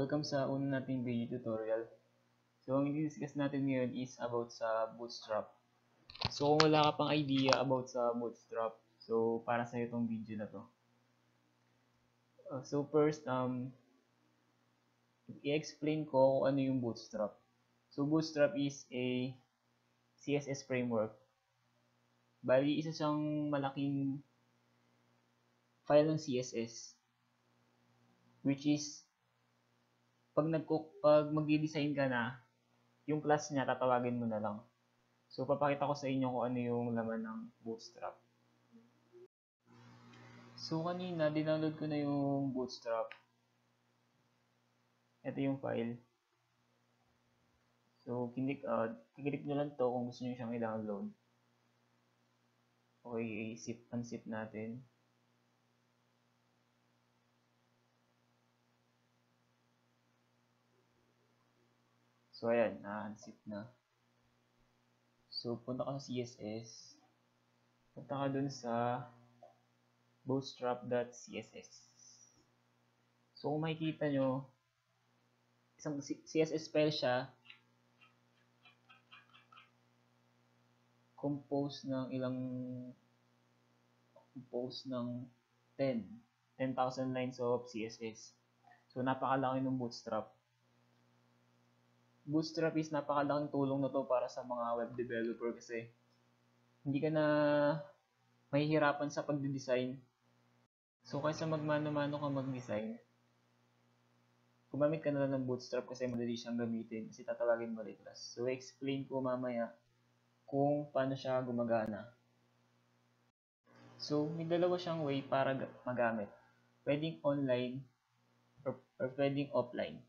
Welcome sa una nating video tutorial. So, ang i-discuss natin ngayon is about sa Bootstrap. So, kung wala ka pang idea about sa Bootstrap, so, para sa itong video na to. Uh, so, first, um, i-explain ko kung ano yung Bootstrap. So, Bootstrap is a CSS framework. Bali, isa siyang malaking file ng CSS which is pag nagko pag magdi-design ka na yung class niya tatawagin mo na lang. So papakita ko sa inyo kung ano yung laman ng Bootstrap. So kanina dinownload ko na yung Bootstrap. Ito yung file. So kinik uh, kiklik nyo lang to kung gusto niyo siyang i-download. Okay, zip unzip natin. So, ayan, na-unzip na. So, punta ka sa CSS. Punta ka dun sa bootstrap.css. So, kung makikita nyo, isang CSS file siya, compose ng ilang compose ng 10 10,000 lines of CSS. So, napakalaki ng bootstrap. Bootstrap is napakalaking tulong na to para sa mga web developer kasi hindi ka na mahihirapan sa pagde-design. So, kaysa magmano-mano ka mag-design, gumamit ka na lang ng Bootstrap kasi madali siyang gamitin kasi tatawagin mo class. So, explain ko mamaya kung paano siya gumagana. So, may dalawa siyang way para magamit. Pwedeng online or, or pwedeng offline.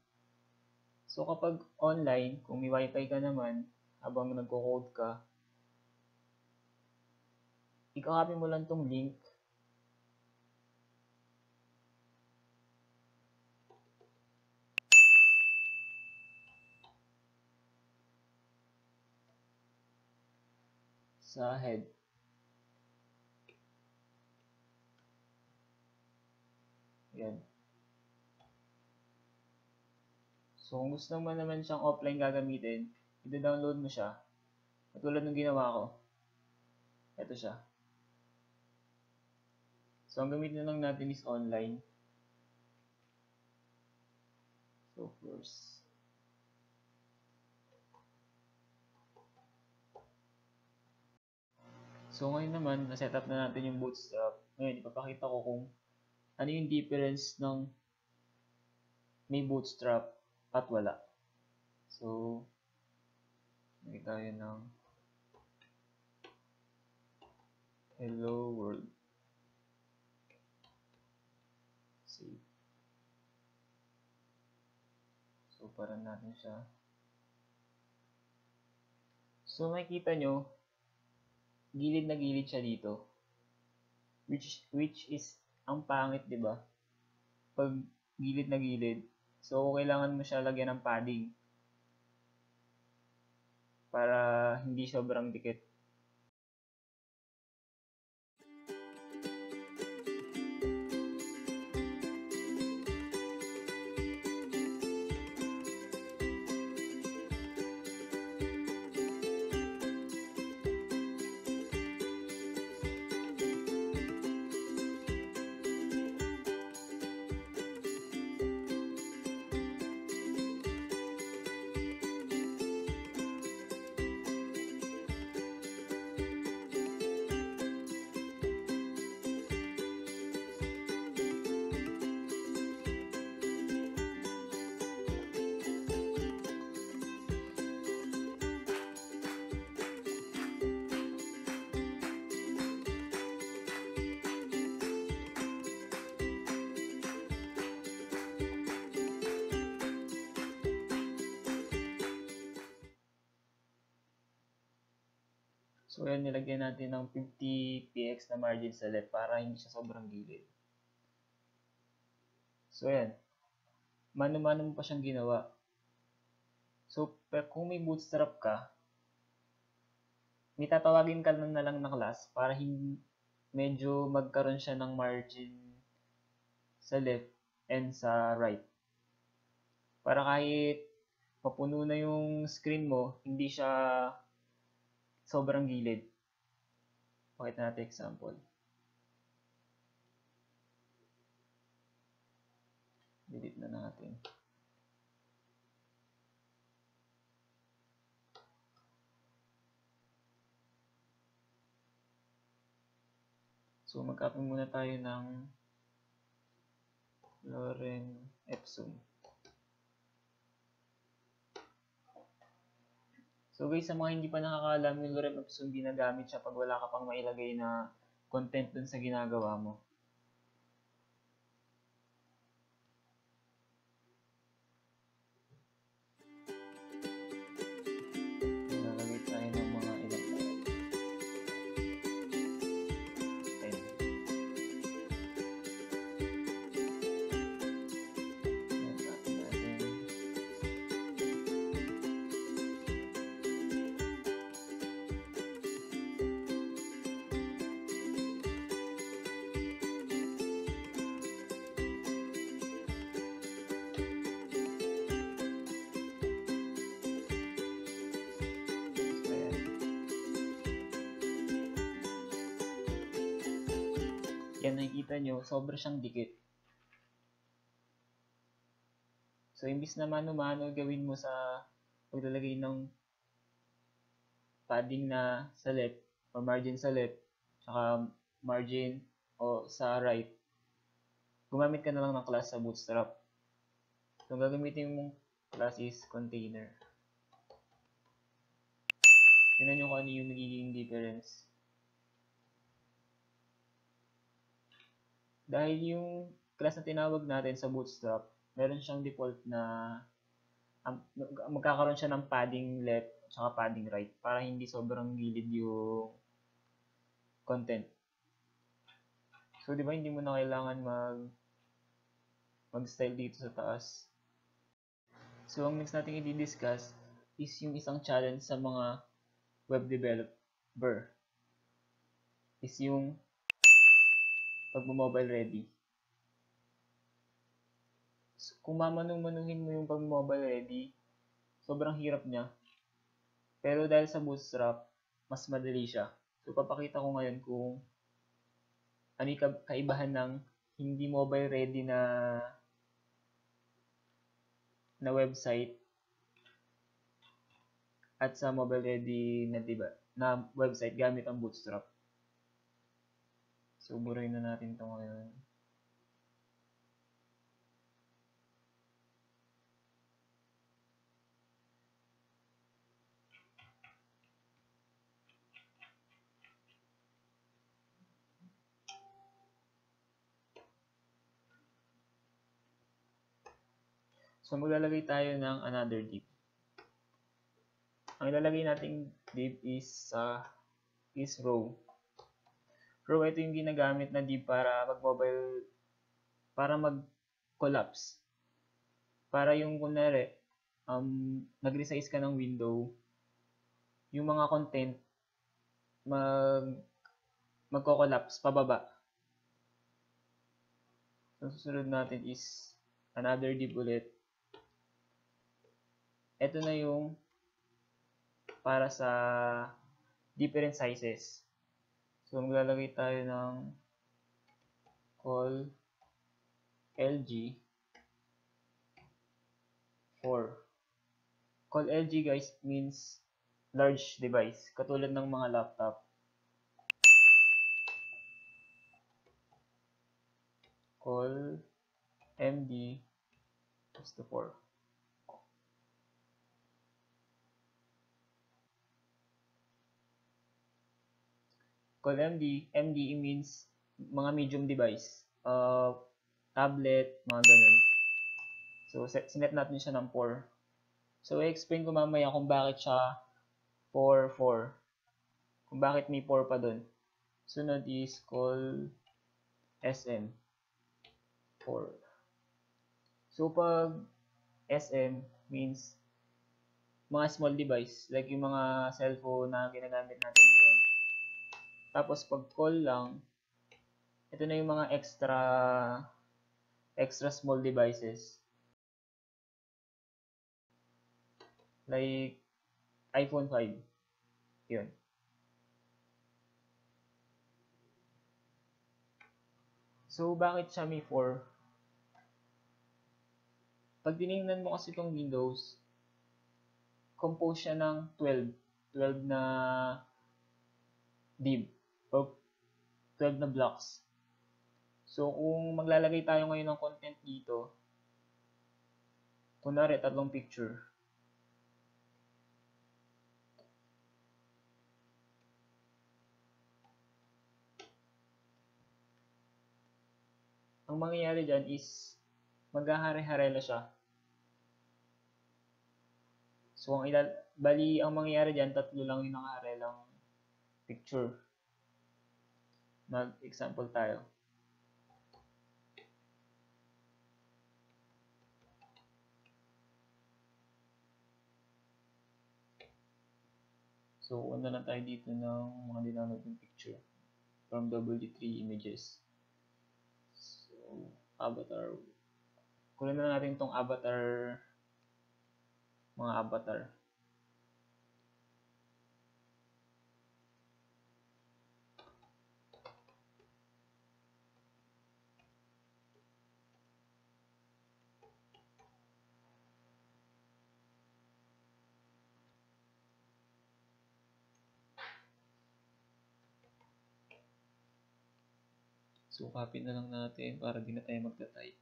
So, kapag online, kung may wifi ka naman, habang nagko-code ka, ikakopy mo lang tong link sa head. Yan. So, kung gusto mo naman siyang offline gagamitin, i-download mo siya. Katulad ng ginawa ko. Ito siya. So, ang gamitin lang natin is online. So, first. So, ngayon naman, na-set up na natin yung bootstrap. Ngayon, ipapakita ko kung ano yung difference ng may bootstrap at wala. So, lagay tayo ng hello world. Save. So, para natin siya. So, makikita nyo, gilid na gilid siya dito. Which, which is, ang pangit, di ba? Pag gilid na gilid, So, kailangan mo siya lagyan ng padding para hindi sobrang dikit. So, yan, nilagyan natin ng 50 px na margin sa left para hindi siya sobrang gilid. So, yan. Mano-mano mo pa siyang ginawa. So, kung may bootstrap ka, may tatawagin ka na, na lang na class para hindi medyo magkaroon siya ng margin sa left and sa right. Para kahit mapuno na yung screen mo, hindi siya sobrang gilid. Pakita natin example. Delete na natin. So, mag-copy muna tayo ng Loren Epson. So guys, sa mga hindi pa nakakaalam, yung Lorem Ipsum ginagamit siya pag wala ka pang mailagay na content dun sa ginagawa mo. Sobra siyang dikit. So, imbis na mano-mano gawin mo sa paglalagay ng padding na sa left or margin sa left, tsaka margin o sa right, gumamit ka na lang ng class sa Bootstrap. So, gagamitin mong class is container. Tingnan nyo kung ano yung nagiging difference. Dahil yung class na tinawag natin sa Bootstrap, meron siyang default na mag- magkakaroon siya ng padding left at padding right para hindi sobrang gilid yung content. So, di ba hindi mo na kailangan mag mag-style dito sa taas. So, ang next natin i-discuss is yung isang challenge sa mga web developer is yung pag-mobile ready. So, kung mamanong-manuhin mo yung pag-mobile ready, sobrang hirap niya. Pero dahil sa Bootstrap, mas madali siya. So, papakita ko ngayon kung ano yung ka- kaibahan ng hindi mobile ready na na website at sa mobile ready na diba na website gamit ang Bootstrap. So, burahin na natin ito ngayon. So, maglalagay tayo ng another div. Ang ilalagay nating div is uh, is row. Row, ito yung ginagamit na div para mag-mobile, para mag-collapse. Para yung, kunwari, um, nag-resize ka ng window, yung mga content, mag, magko-collapse pababa. So, susunod natin is another div ulit. Ito na yung para sa different sizes. So, maglalagay tayo ng call LG 4. Call LG guys means large device, katulad ng mga laptop. Call MD equals to 4. Call MD, MDE means mga medium device. Uh, tablet, mga ganun. So, sinet natin siya ng 4. So, i-explain ko mamaya kung bakit siya 4, 4. Kung bakit may 4 pa dun. Sunod is call SM 4. So, pag SM means mga small device, like yung mga cellphone na ginagamit natin ngayon. Tapos pag call lang, ito na yung mga extra extra small devices. Like, iPhone 5. Yun. So, bakit Xiaomi 4? Pag tinignan mo kasi itong Windows, compose siya ng 12. 12 na div. O 12 na blocks. So, kung maglalagay tayo ngayon ng content dito, kunwari, tatlong picture. Ang mangyayari dyan is, maghahare-harela siya. So, ang ilal bali, ang mangyayari dyan, tatlo lang yung nakaharelang picture. Mag-example tayo. So, una lang tayo dito ng mga dinanood yung picture from W3 images. So, avatar. Kunin na natin itong avatar, mga avatar. So, copy na lang natin para di na tayo magta-type.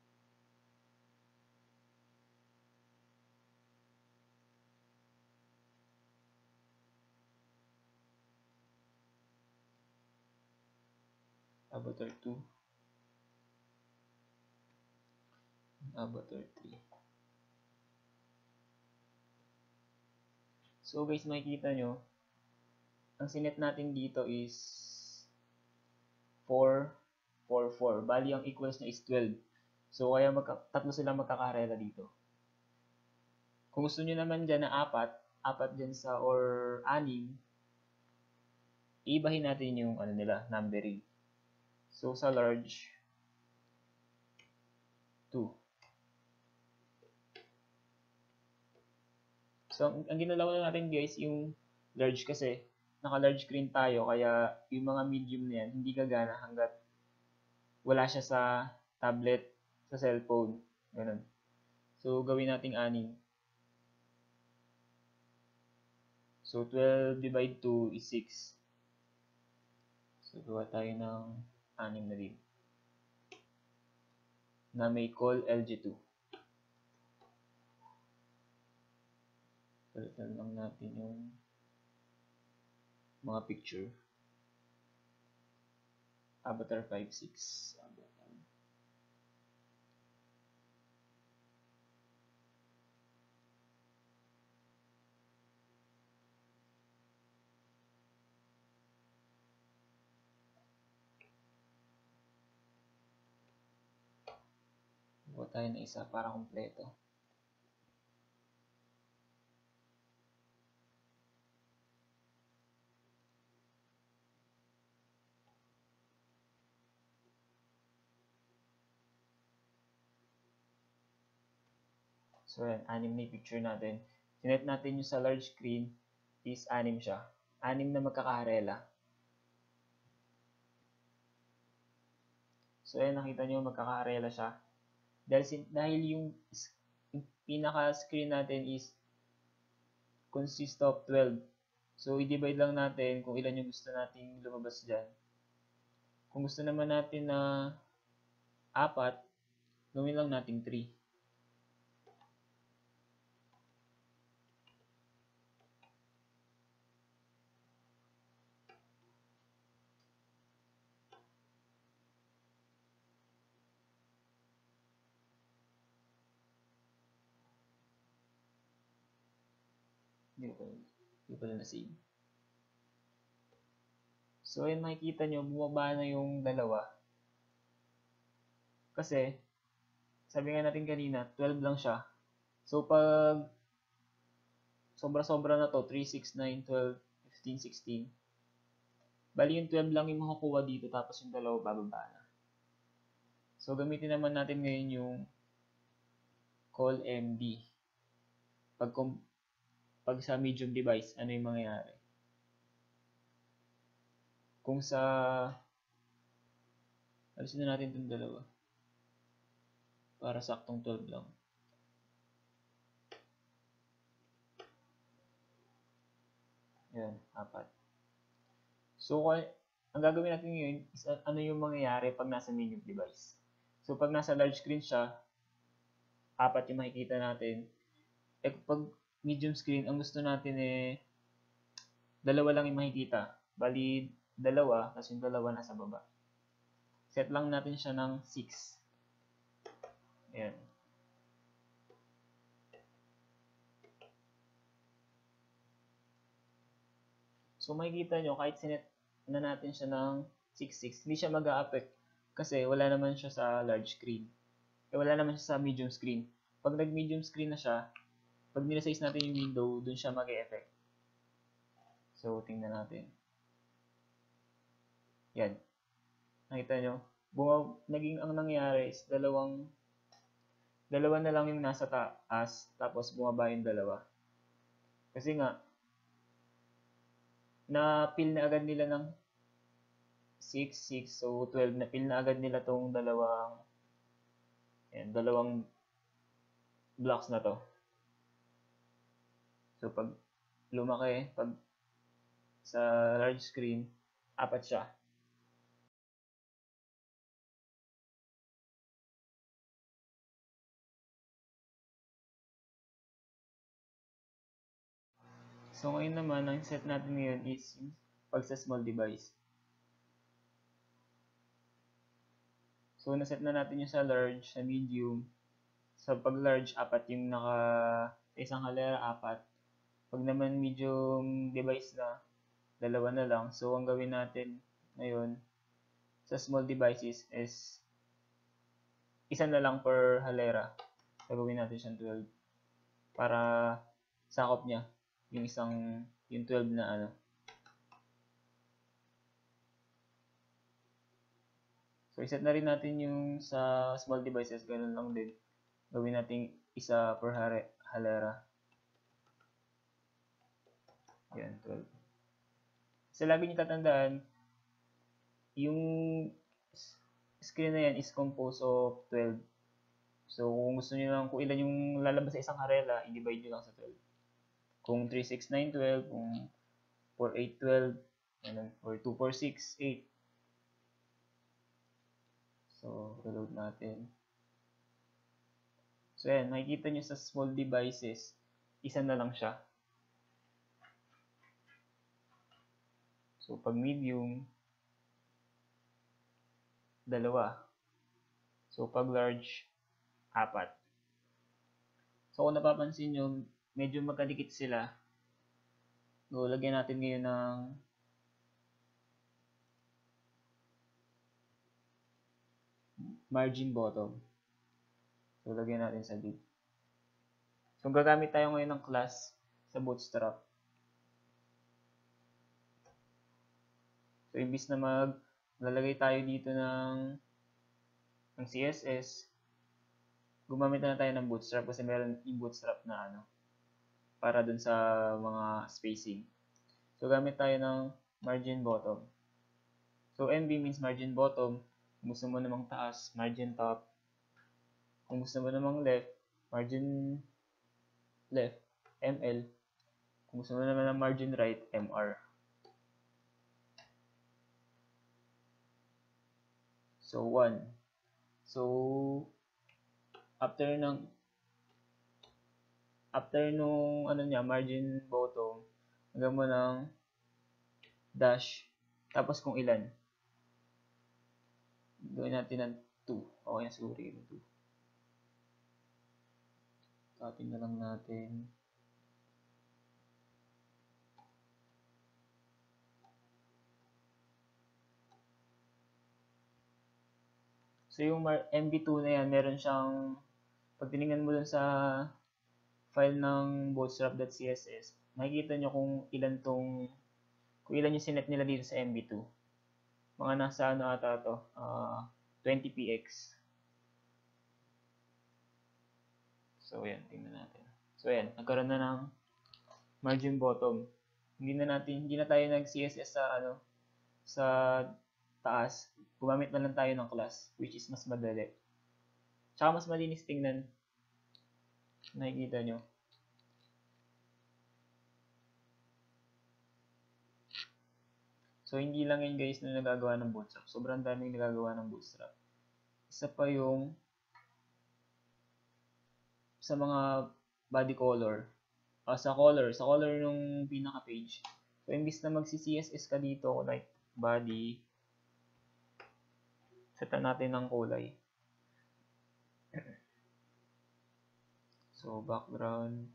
Avatar 2. Avatar 3. So guys, makikita nyo, ang sinet natin dito is 4, 4, 4. Bali, ang equals niya is 12. So, kaya magka, tatlo sila magkakarela dito. Kung gusto nyo naman dyan na apat, apat dyan sa, or anim, ibahin natin yung, ano nila, numbering. So, sa large, 2. So, ang, ang ginalaw na natin guys, yung large kasi, naka-large screen tayo, kaya yung mga medium na yan, hindi gagana hanggat wala siya sa tablet, sa cellphone. Ganun. So, gawin nating anim. So, 12 divide 2 is 6. So, gawa tayo ng anim na din. Na may call LG2. Palitan lang natin yung mga picture. Avatar 5.6. Avatar. Buka tayo na isa para kumpleto. Yan, anim na picture natin. Sinet natin yung sa large screen is anim siya. Anim na magkakaharela. So, yan, nakita nyo magkakaharela siya. Dahil, dahil yung, yung pinaka-screen natin is consist of 12. So, i-divide lang natin kung ilan yung gusto nating lumabas dyan. Kung gusto naman natin na apat, gawin lang natin 3. Ko hindi ko na save. So, ayun makikita nyo, bumaba na yung dalawa. Kasi, sabi nga natin kanina, 12 lang siya. So, pag sobra-sobra na to, 3, 6, 9, 12, 15, 16. Bali yung 12 lang yung makukuha dito, tapos yung dalawa bababa na. So, gamitin naman natin ngayon yung call MD. Pag, pag sa medium device, ano yung mangyayari. Kung sa alisin na natin itong dalawa para saktong 12 lang. Yan, apat. So, ang gagawin natin ngayon is ano yung mangyayari pag nasa medium device. So, pag nasa large screen siya, apat yung makikita natin. Eh, pag medium screen, ang gusto natin eh, dalawa lang yung makikita. Bali, dalawa, kasi yung dalawa nasa baba. Set lang natin siya ng 6. Ayan. So, makikita nyo, kahit sinet na natin siya ng 6.6, hindi siya mag-a-affect kasi wala naman siya sa large screen. Eh, wala naman siya sa medium screen. Pag nag-medium screen na siya, pag nilasize natin yung window, dun siya mag-e-effect. So, tingnan natin. Yan. Nakita nyo? Bunga, naging ang nangyari is dalawang dalawa na lang yung nasa taas, tapos bumaba yung dalawa. Kasi nga, na-fill na agad nila ng 6, 6, so 12 na fill na agad nila tong dalawang yan, dalawang blocks na to. So pag lumaki, pag sa large screen, apat siya. So ngayon naman, ang set natin ngayon is yung pag sa small device. So naset na natin yung sa large, sa medium. Sa pag large, apat yung naka sa isang halera, apat. Pag naman medium device na, dalawa na lang. So ang gawin natin ngayon sa small devices is isa na lang per halera. Gagawin natin siyang 12 para sakop niya yung isang yung 12 na ano So, iset na rin natin yung sa small devices, ganun lang din. Gawin natin isa per halera. Yan, 12. So, lagi nyo tatandaan, yung screen na yan is composed of 12. So, kung gusto nyo lang, kung ilan yung lalabas sa isang harela, i-divide nyo lang sa 12. Kung 3, 6, 9, 12, kung 4, 8, 12, ganun, or 2, 4, 6, 8. So, reload natin. So, yan. Makikita nyo sa small devices, isa na lang siya. So, pag medium, dalawa. So, pag large, apat. So, kung napapansin nyo, medyo magkadikit sila. So, lagyan natin ngayon ng margin bottom. So, lagyan natin sa div. So, gagamit tayo ngayon ng class sa bootstrap. So, imbis na mag lalagay tayo dito ng ng CSS, gumamit na tayo ng bootstrap kasi meron yung bootstrap na ano para dun sa mga spacing. So, gamit tayo ng margin bottom. So, MB means margin bottom. Kung gusto mo namang taas, margin top. Kung gusto mo namang left, margin left, ML. Kung gusto mo naman ng margin right, MR. So, 1. So, after ng after nung ano niya, margin bottom, hanggang mo ng dash, tapos kung ilan. Gawin natin ng 2. Okay na siguro yung 2. Copy na lang natin. So yung MB2 na yan, meron siyang, pag tinignan mo dun sa file ng bootstrap.css, makikita nyo kung ilan tong, kung ilan yung sinet nila dito sa MB2 mga nasa ano ata to, uh, 20px. So, yan, tingnan natin. So, yan, nagkaroon na ng margin bottom. Hindi na natin, hindi na tayo nag-CSS sa ano, sa taas. Gumamit na lang tayo ng class, which is mas madali. Tsaka mas malinis tingnan. Nakikita nyo. So, hindi lang yun guys na nagagawa ng bootstrap. Sobrang daming nagagawa ng bootstrap. Isa pa yung sa mga body color. Uh, sa color. Sa color ng pinaka-page. So, imbis na magsi-CSS ka dito, like body, setan natin ng kulay. So, background,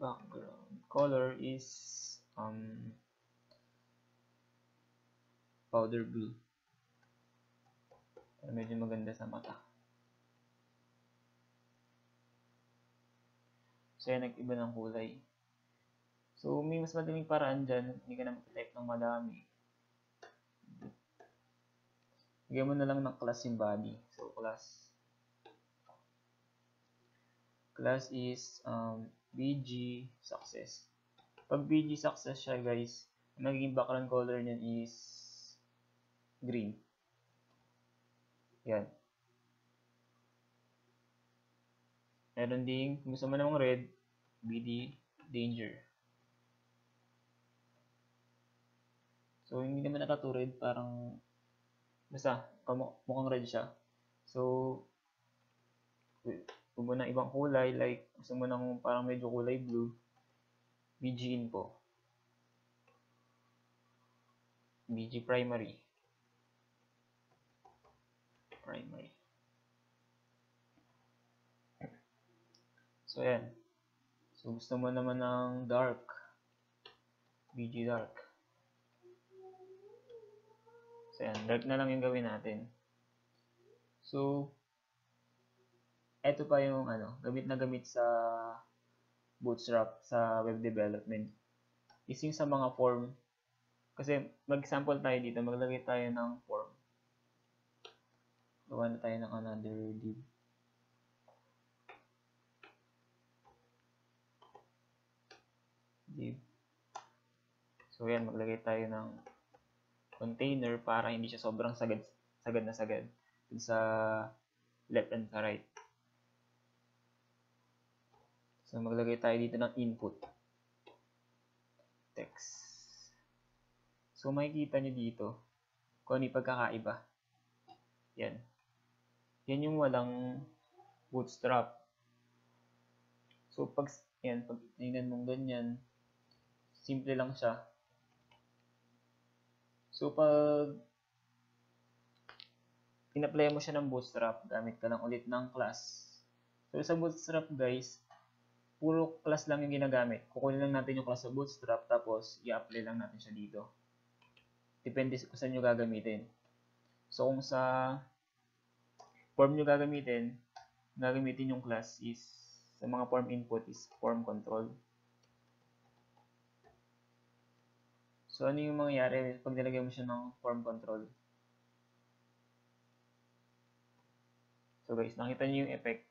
background color is um, powder blue. Para medyo maganda sa mata. So, yan, nag-iba ng kulay. So, may mas madaling paraan dyan. Hindi ka na mag-type ng madami. Bigyan mo na lang ng class yung body. So, class. Class is um, BG success. Pag BG success siya, guys, ang naging background color niyan is green. Yan. Meron ding, gusto mo namang red, BD danger. So, hindi naman nakaturid, parang, basta, mukhang red siya. So, kung mo ng ibang kulay, like, gusto mo ng parang medyo kulay blue, BG info. BG primary. Primary. So, yan. So, gusto mo naman ng dark. BG dark. So, yan. Dark na lang yung gawin natin. So, eto pa yung ano, gamit na gamit sa Bootstrap sa web development. Is yung sa mga form. Kasi mag-sample tayo dito. Maglagay tayo ng form. Gawa na tayo ng another div. div. So, yan, maglagay tayo ng container para hindi siya sobrang sagad, sagad na sagad sa left and sa right. So, maglagay tayo dito ng input. Text. So, makikita nyo dito kung ano yung pagkakaiba. Yan. Yan yung walang bootstrap. So, pag, yan, pag tingnan mong ganyan, simple lang siya. So, pag in-apply mo siya ng bootstrap, gamit ka lang ulit ng class. So, sa bootstrap, guys, puro class lang yung ginagamit. Kukunin lang natin yung class sa bootstrap, tapos i-apply lang natin siya dito. Depende kung saan nyo gagamitin. So, kung sa form nyo gagamitin, gagamitin yung class is, sa mga form input is form control. So, ano yung mangyayari pag nilagay mo siya ng form control? So, guys, nakita niyo yung effect.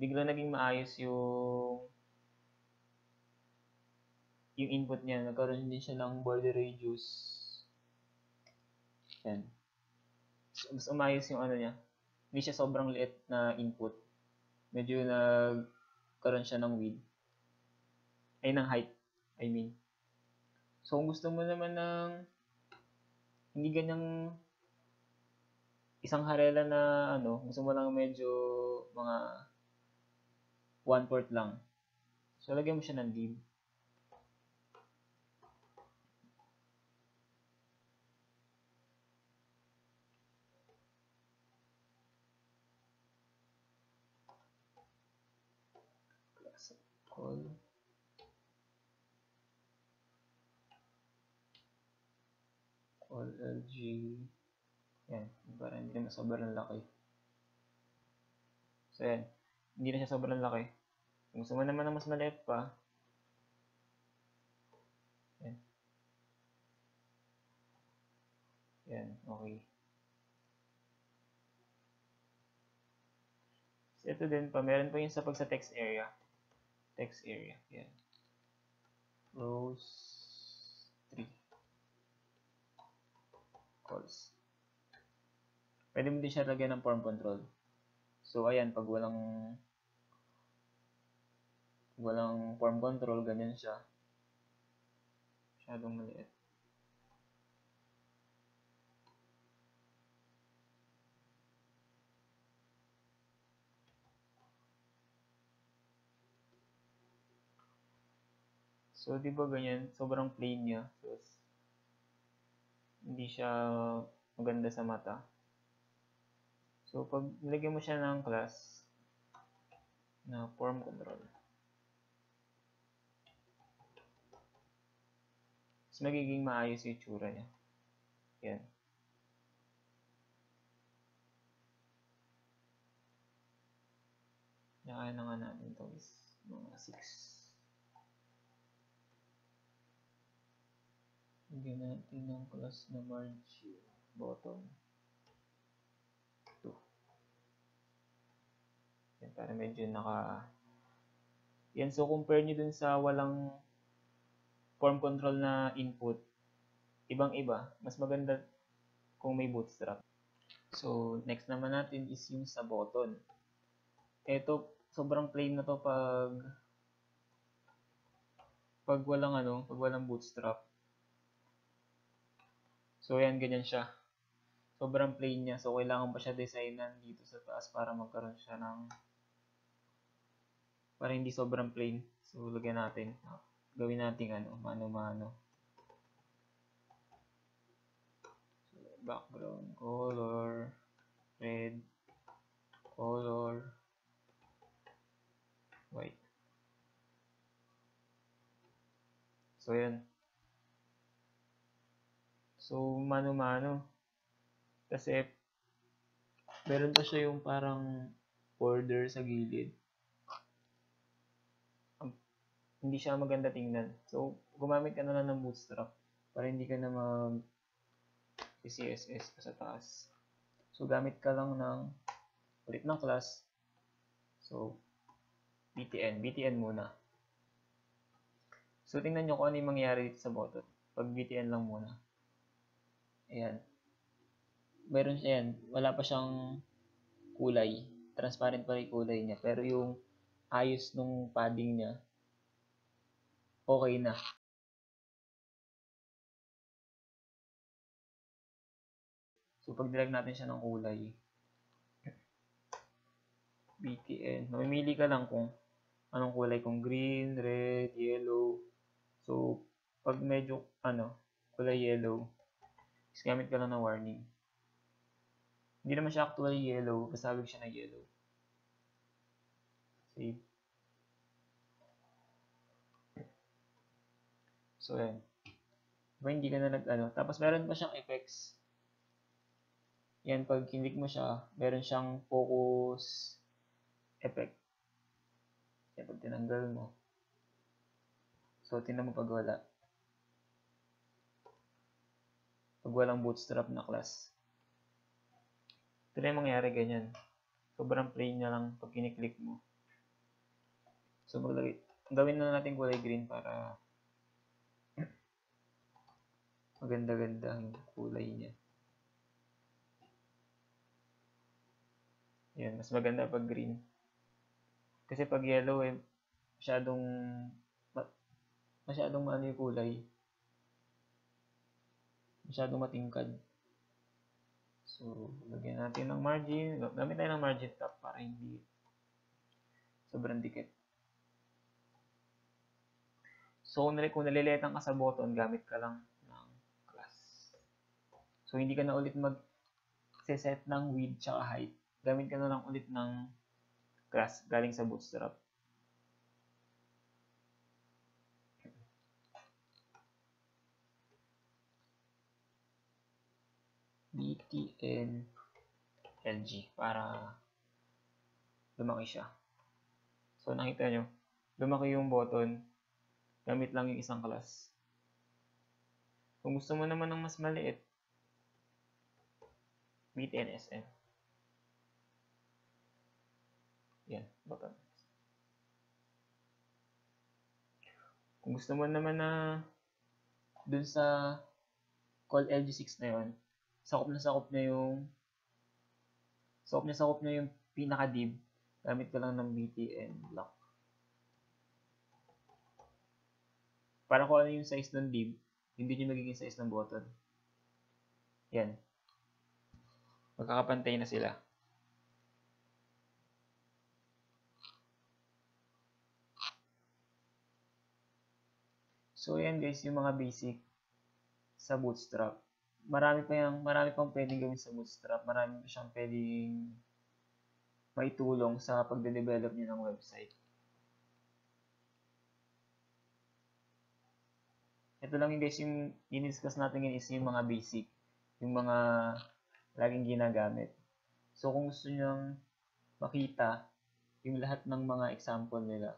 Bigla naging maayos yung yung input niya. Nagkaroon din siya ng border radius. Yan. Mas umayos yung ano niya. Hindi siya sobrang liit na input. Medyo nagkaroon siya ng width. Ay, ng height. I mean. So, kung gusto mo naman ng hindi ganyang isang harela na ano, gusto mo lang medyo mga one fourth lang. So, lagyan mo siya ng div. Class Call LG. Yan. Para hindi naman sobrang laki. So, yan. Hindi na siya sobrang laki. Kung gusto mo naman na mas maliit pa, yan. Yan. Okay. So, ito din pa, meron pa yung sa pag sa text area. Text area. Yan. Rows Calls. Pwede mo din siya lagyan ng form control. So, ayan, pag walang walang form control, ganyan siya. Masyadong maliit. So, di ba ganyan? Sobrang plain niya. So, hindi siya maganda sa mata. So, pag nilagyan mo siya ng class na form control, mas magiging maayos yung itsura niya. Yan. Kaya na nga natin ito is mga 6. Lagyan natin ng class na margin bottom 2. Yan, para medyo naka... Yan, so compare nyo dun sa walang form control na input, ibang-iba. Mas maganda kung may bootstrap. So, next naman natin is yung sa button. Ito, sobrang plain na to pag pag walang ano, pag walang bootstrap. So, ayan, ganyan siya. Sobrang plain niya. So, kailangan pa siya designan dito sa taas para magkaroon siya ng para hindi sobrang plain. So, lagyan natin. Gawin natin ano, mano-mano. So, background color, red, color, white. So, yan. So, mano-mano. Kasi, meron pa siya yung parang border sa gilid. Hindi siya maganda tingnan. So, gumamit ka na lang ng bootstrap para hindi ka na mag CSS pa sa taas. So, gamit ka lang ng ulit ng class. So, BTN. BTN muna. So, tingnan nyo kung ano yung mangyayari dito sa button. Pag BTN lang muna. Ayan. Meron siya yan. Wala pa siyang kulay. Transparent pa rin kulay niya. Pero yung ayos nung padding niya, okay na. So, pag dilag natin siya ng kulay, BTN, mamimili ka lang kung anong kulay, kung green, red, yellow. So, pag medyo, ano, kulay yellow, is gamit ka lang ng warning. Hindi naman siya actually yellow, pasabig siya na yellow. Save. So, yan. Diba hindi ka na nag, ano. Tapos, meron pa siyang effects. Yan, pag kinik mo siya, meron siyang focus effect. Yan, pag tinanggal mo. So, tingnan mo pag wala. Pag walang bootstrap na class. Ito na yung mangyayari ganyan. Sobrang plain na lang pag kiniklik mo. So, maglagay. Gawin na natin kulay green para maganda-ganda ang kulay niya. Yan, mas maganda pag green. Kasi pag yellow eh, masyadong masyadong maano yung kulay. Masyadong matingkad. So, lagyan natin ng margin. Gamit tayo ng margin top para hindi sobrang dikit. So, kung, naliletan ka sa button, gamit ka lang ng class. So, hindi ka na ulit mag-set ng width tsaka height. Gamit ka na lang ulit ng class galing sa bootstrap. BTN LG para lumaki siya. So, nakita nyo, lumaki yung button, gamit lang yung isang class. Kung gusto mo naman ng mas maliit, BTN SM. Yan, button. Kung gusto mo naman na dun sa call LG6 na yon sakop na sakop na yung sakop na sakop na yung pinaka-div gamit ka lang ng BTN block. Para kung ano yung size ng div, hindi yung magiging size ng button. Yan. Magkakapantay na sila. So, yan guys, yung mga basic sa Bootstrap. Marami pa yung, marami pang pwedeng gawin sa Bootstrap. Marami pa siyang pwedeng maitulong sa pagde-develop niyo ng website. Ito lang yung guys, yung i-discuss natin ngayon is yung mga basic. Yung mga laging ginagamit. So, kung gusto nyo makita yung lahat ng mga example nila,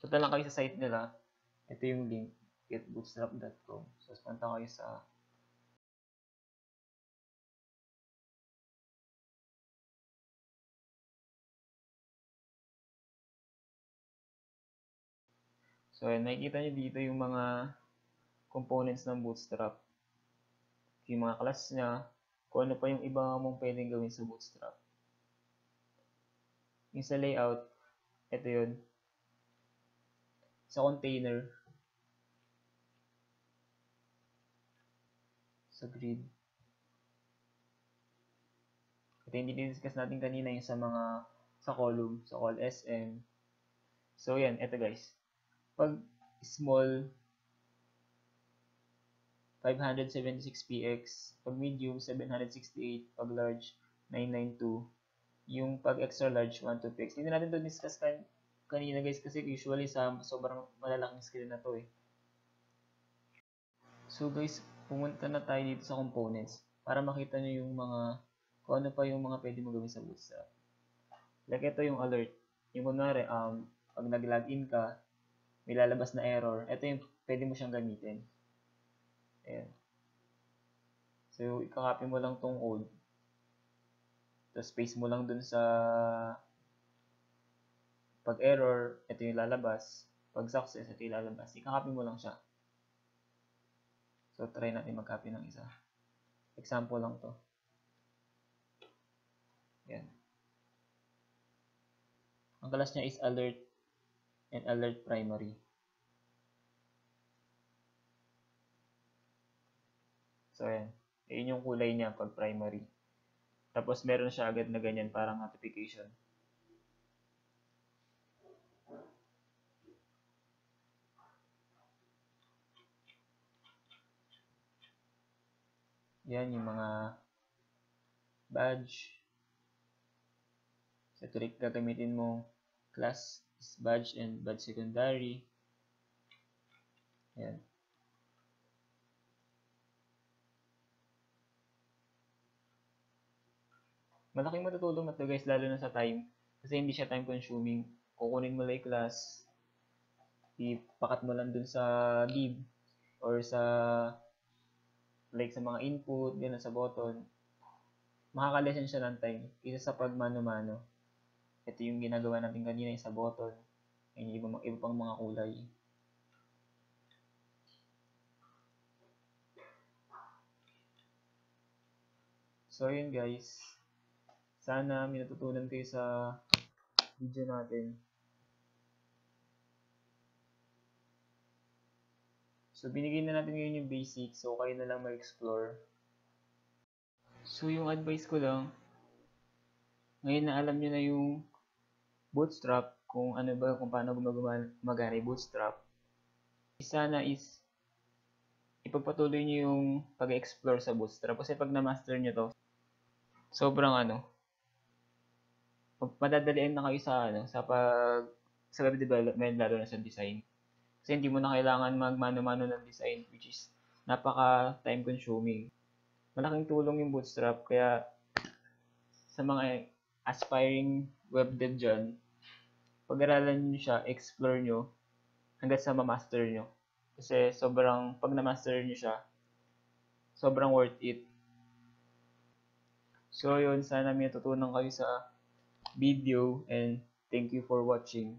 punta lang kayo sa site nila. Ito yung link, getbootstrap.com. So, punta kayo sa So, ayan, nakikita nyo dito yung mga components ng Bootstrap. Yung mga class niya, kung ano pa yung iba mong pwedeng gawin sa Bootstrap. Yung sa layout, ito yun. Sa container, sa grid. Ito yung dinidiscuss natin kanina yung sa mga sa column, sa call SM. So, yan, ito guys pag small 576px, pag medium 768, pag large 992, yung pag extra large 12px. Hindi natin to discuss kan kanina guys kasi usually sa sobrang malalaking screen na to eh. So guys, pumunta na tayo dito sa components para makita nyo yung mga kung ano pa yung mga pwede mo gawin sa Bootstrap. Like ito yung alert. Yung kunwari, um, pag nag-login ka, may lalabas na error, ito yung pwede mo siyang gamitin. Ayan. So, ikakopy mo lang tong code. Tapos, paste mo lang dun sa pag error, ito yung lalabas. Pag success, ito yung lalabas. Ikakopy mo lang siya. So, try natin mag-copy ng isa. Example lang to. Yan. Ang class niya is alert and alert primary. So, ayan. Ayan yung kulay niya pag primary. Tapos, meron siya agad na ganyan, parang notification. Yan yung mga badge. Sa trick gagamitin mo class is badge and badge secondary. Ayan. Malaking matutulong na to guys, lalo na sa time. Kasi hindi siya time consuming. Kukunin mo lang yung class, ipakat mo lang dun sa div or sa like sa mga input, gano'n sa button. Makakalesen siya ng time. Isa sa pag mano-mano. Ito yung ginagawa natin kanina sa button. Yung iba, iba pang mga kulay. So, yun guys. Sana may natutunan kayo sa video natin. So, binigay na natin ngayon yung basic. So, kayo na lang mag-explore. So, yung advice ko lang, ngayon na alam nyo na yung bootstrap, kung ano ba, kung paano gumagana yung bootstrap, sana is ipagpatuloy nyo yung pag-explore sa bootstrap. Kasi pag na-master nyo to, sobrang ano, madadalian na kayo sa ano, sa pag sa web development lalo na sa design. Kasi hindi mo na kailangan magmano-mano ng design which is napaka time consuming. Malaking tulong yung bootstrap kaya sa mga aspiring web dev dyan, pag-aralan nyo siya, explore nyo, hanggang sa ma-master nyo. Kasi sobrang, pag na-master nyo siya, sobrang worth it. So, yun, sana may natutunan kayo sa video and thank you for watching.